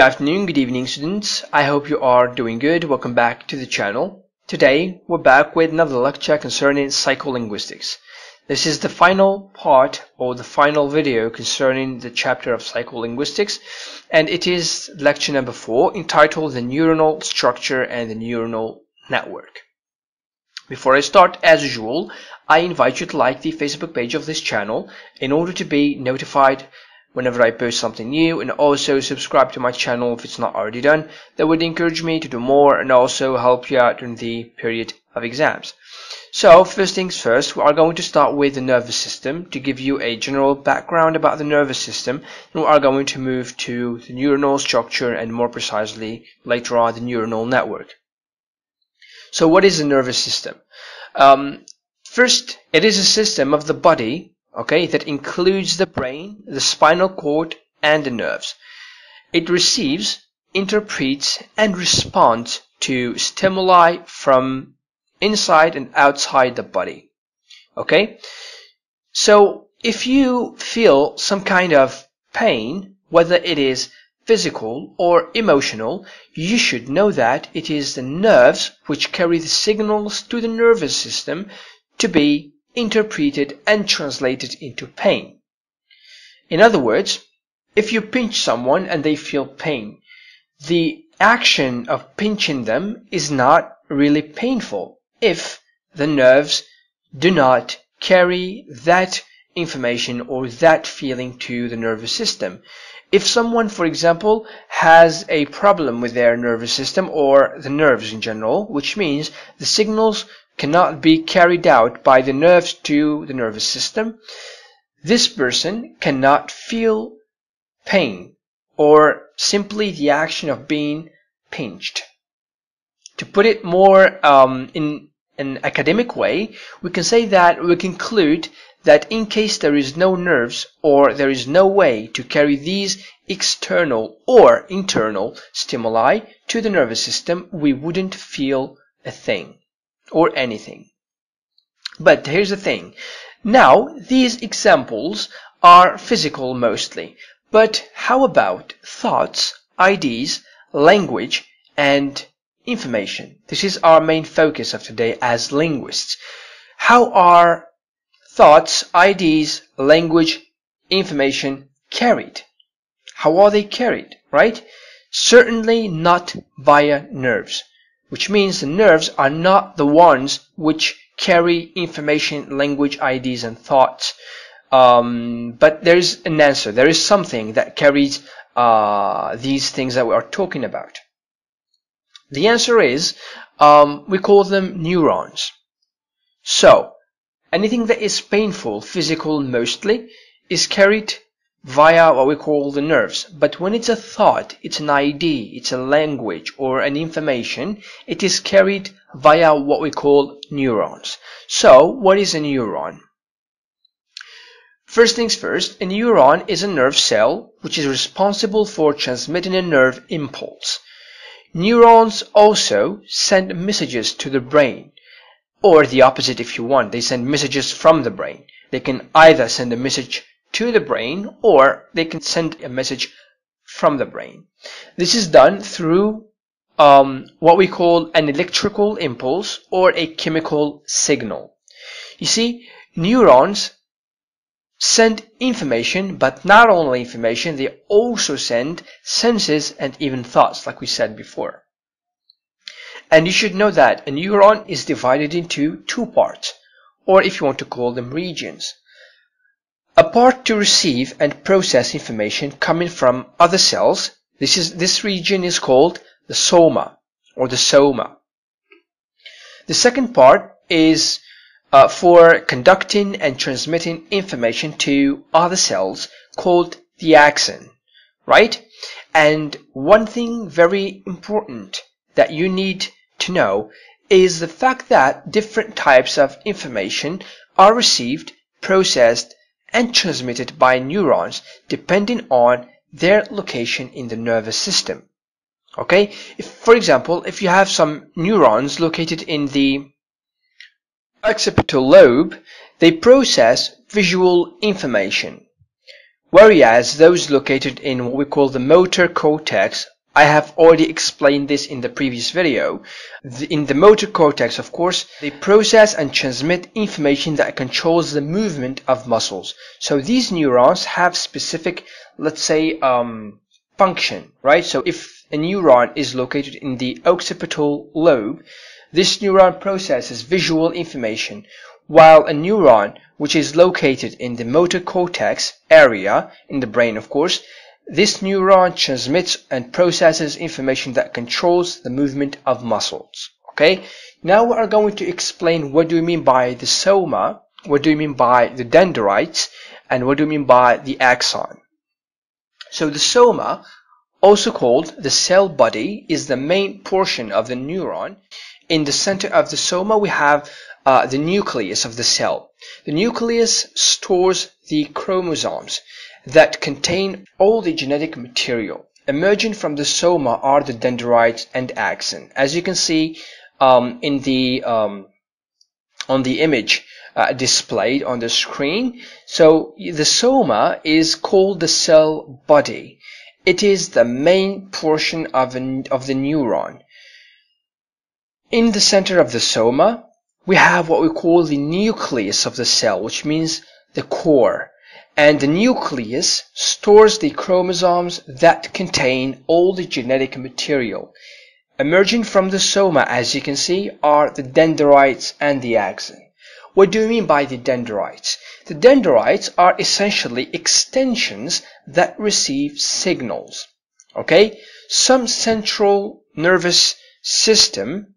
Good afternoon, good evening students. I hope you are doing good. Welcome back to the channel. Today we're back with another lecture concerning psycholinguistics. This is the final part or the final video concerning the chapter of psycholinguistics and it is lecture number 4 entitled the neuronal structure and the neuronal network. Before I start, as usual, I invite you to like the Facebook page of this channel in order to be notified whenever I post something new and also subscribe to my channel if it's not already done. That would encourage me to do more and also help you out during the period of exams. So first things first, we are going to start with the nervous system to give you a general background about the nervous system. And we are going to move to the neuronal structure and more precisely later on the neuronal network. So what is the nervous system? Um, first, it is a system of the body okay, that includes the brain, the spinal cord, and the nerves. It receives, interprets, and responds to stimuli from inside and outside the body. Okay? So, if you feel some kind of pain, whether it is physical or emotional, you should know that it is the nerves which carry the signals to the nervous system to be interpreted and translated into pain. In other words, if you pinch someone and they feel pain, the action of pinching them is not really painful if the nerves do not carry that information or that feeling to the nervous system. If someone, for example, has a problem with their nervous system or the nerves in general, which means the signals cannot be carried out by the nerves to the nervous system, this person cannot feel pain or simply the action of being pinched. To put it more um, in an academic way, we can say that we conclude that in case there is no nerves or there is no way to carry these external or internal stimuli to the nervous system, we wouldn't feel a thing or anything. But here's the thing. Now, these examples are physical mostly, but how about thoughts, ideas, language, and information? This is our main focus of today as linguists. How are thoughts, ideas, language, information carried? How are they carried, right? Certainly not via nerves which means the nerves are not the ones which carry information, language, ideas, and thoughts. Um, but there is an answer. There is something that carries uh, these things that we are talking about. The answer is um, we call them neurons. So anything that is painful, physical mostly, is carried via what we call the nerves. But when it's a thought, it's an idea, it's a language or an information, it is carried via what we call neurons. So, what is a neuron? First things first, a neuron is a nerve cell which is responsible for transmitting a nerve impulse. Neurons also send messages to the brain, or the opposite if you want, they send messages from the brain. They can either send a message to the brain or they can send a message from the brain. This is done through um, what we call an electrical impulse or a chemical signal. You see, neurons send information, but not only information, they also send senses and even thoughts, like we said before. And you should know that a neuron is divided into two parts, or if you want to call them regions. A part to receive and process information coming from other cells. This is this region is called the soma or the soma. The second part is uh, for conducting and transmitting information to other cells called the axon, right? And one thing very important that you need to know is the fact that different types of information are received, processed, and transmitted by neurons depending on their location in the nervous system. Okay, if, for example, if you have some neurons located in the occipital lobe, they process visual information. whereas those located in what we call the motor cortex I have already explained this in the previous video. The, in the motor cortex, of course, they process and transmit information that controls the movement of muscles. So these neurons have specific, let's say, um, function, right? So if a neuron is located in the occipital lobe, this neuron processes visual information, while a neuron which is located in the motor cortex area, in the brain of course, this neuron transmits and processes information that controls the movement of muscles. Okay, now we are going to explain what do we mean by the soma, what do we mean by the dendrites, and what do we mean by the axon. So the soma, also called the cell body, is the main portion of the neuron. In the center of the soma, we have uh, the nucleus of the cell. The nucleus stores the chromosomes that contain all the genetic material. Emerging from the soma are the dendrites and axon. As you can see um, in the um, on the image uh, displayed on the screen, so the soma is called the cell body. It is the main portion of, an, of the neuron. In the center of the soma, we have what we call the nucleus of the cell, which means the core and the nucleus stores the chromosomes that contain all the genetic material. Emerging from the soma, as you can see, are the dendrites and the axon. What do we mean by the dendrites? The dendrites are essentially extensions that receive signals. Okay? Some central nervous system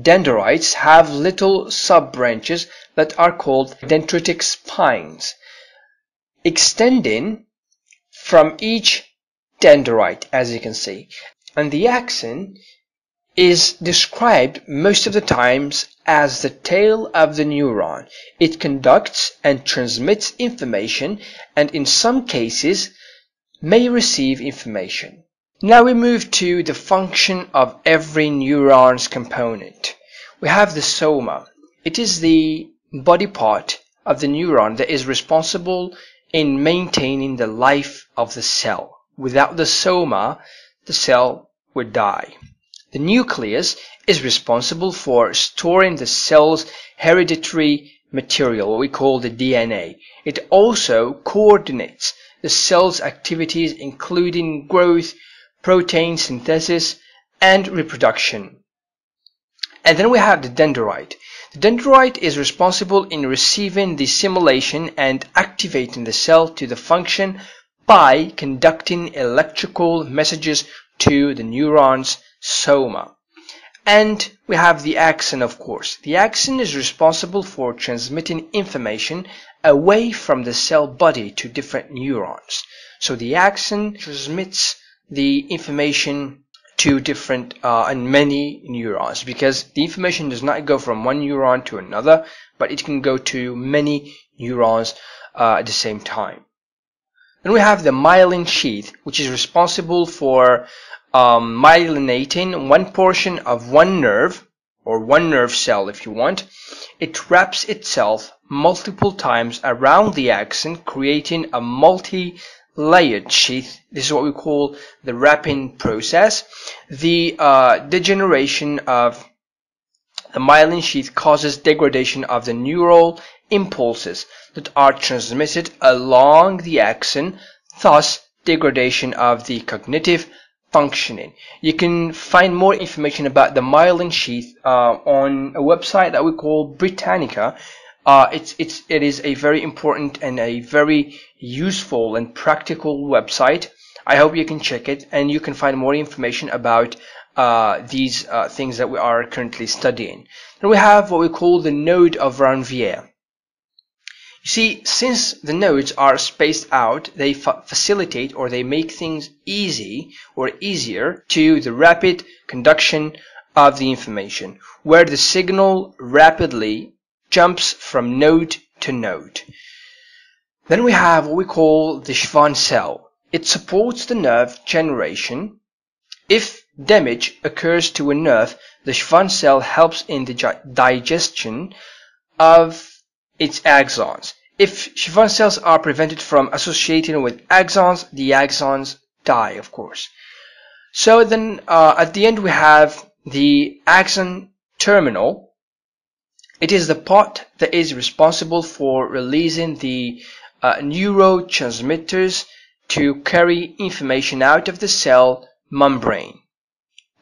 dendrites have little sub-branches that are called dendritic spines extending from each dendrite as you can see and the axon is described most of the times as the tail of the neuron. It conducts and transmits information and in some cases may receive information. Now we move to the function of every neuron's component. We have the soma. It is the body part of the neuron that is responsible in maintaining the life of the cell. Without the soma, the cell would die. The nucleus is responsible for storing the cell's hereditary material, what we call the DNA. It also coordinates the cell's activities including growth, protein synthesis, and reproduction. And then we have the dendrite. The dendrite is responsible in receiving the simulation and activating the cell to the function by conducting electrical messages to the neuron's soma. And we have the axon, of course. The axon is responsible for transmitting information away from the cell body to different neurons. So the axon transmits the information to different uh, and many neurons because the information does not go from one neuron to another but it can go to many neurons uh, at the same time. Then we have the myelin sheath which is responsible for um, myelinating one portion of one nerve or one nerve cell if you want. It wraps itself multiple times around the axon creating a multi layered sheath. This is what we call the wrapping process. The uh, degeneration of the myelin sheath causes degradation of the neural impulses that are transmitted along the axon, thus degradation of the cognitive functioning. You can find more information about the myelin sheath uh, on a website that we call Britannica, uh, it's, it's, it is a very important and a very useful and practical website. I hope you can check it and you can find more information about uh, these uh, things that we are currently studying. Then we have what we call the node of Ranvier. You see, since the nodes are spaced out, they fa facilitate or they make things easy or easier to the rapid conduction of the information, where the signal rapidly jumps from node to node. Then we have what we call the Schwann cell. It supports the nerve generation. If damage occurs to a nerve, the Schwann cell helps in the digestion of its axons. if Schwann cells are prevented from associating with axons, the axons die, of course. So then uh, at the end we have the axon terminal. It is the part that is responsible for releasing the uh, neurotransmitters to carry information out of the cell membrane.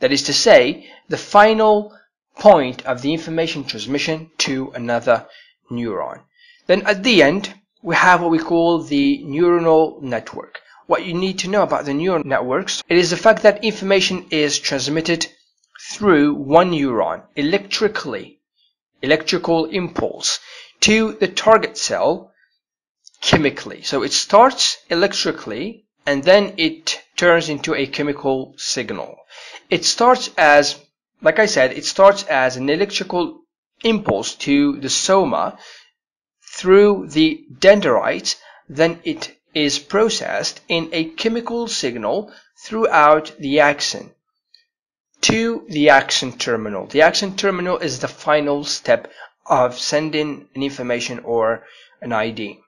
That is to say, the final point of the information transmission to another neuron. Then at the end, we have what we call the neuronal network. What you need to know about the neural networks, it is the fact that information is transmitted through one neuron electrically, electrical impulse, to the target cell chemically. So it starts electrically and then it turns into a chemical signal. It starts as, like I said, it starts as an electrical impulse to the soma through the dendrites, then it is processed in a chemical signal throughout the axon to the axon terminal. The axon terminal is the final step of sending an information or an ID.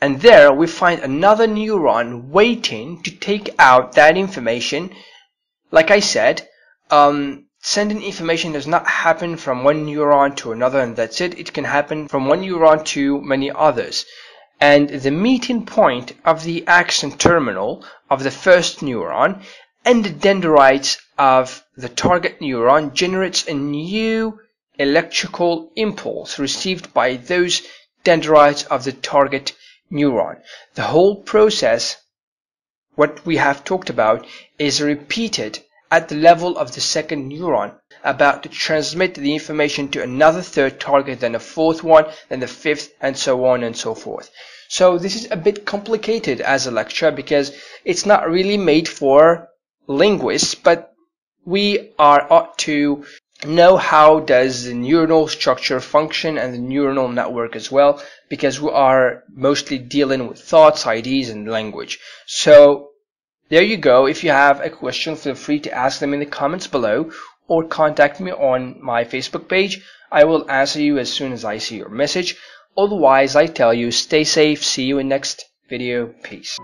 And there we find another neuron waiting to take out that information. Like I said, um, sending information does not happen from one neuron to another and that's it. It can happen from one neuron to many others. And the meeting point of the axon terminal of the first neuron and the dendrites of the target neuron generates a new electrical impulse received by those dendrites of the target neuron. The whole process, what we have talked about, is repeated at the level of the second neuron about to transmit the information to another third target, then a fourth one, then the fifth, and so on and so forth. So this is a bit complicated as a lecture because it's not really made for linguists, but we are ought to know how does the neuronal structure function and the neuronal network as well because we are mostly dealing with thoughts, ideas, and language. So there you go. If you have a question, feel free to ask them in the comments below or contact me on my Facebook page. I will answer you as soon as I see your message. Otherwise, I tell you, stay safe. See you in next video. Peace.